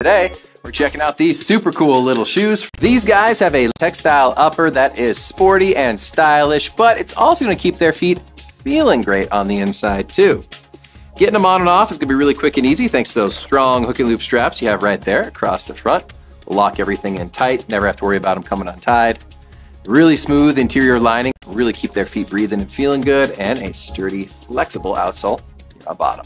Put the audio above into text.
Today, we're checking out these super cool little shoes. These guys have a textile upper that is sporty and stylish, but it's also gonna keep their feet feeling great on the inside too. Getting them on and off is gonna be really quick and easy thanks to those strong hook and loop straps you have right there across the front. Lock everything in tight, never have to worry about them coming untied. Really smooth interior lining, really keep their feet breathing and feeling good, and a sturdy, flexible outsole on bottom.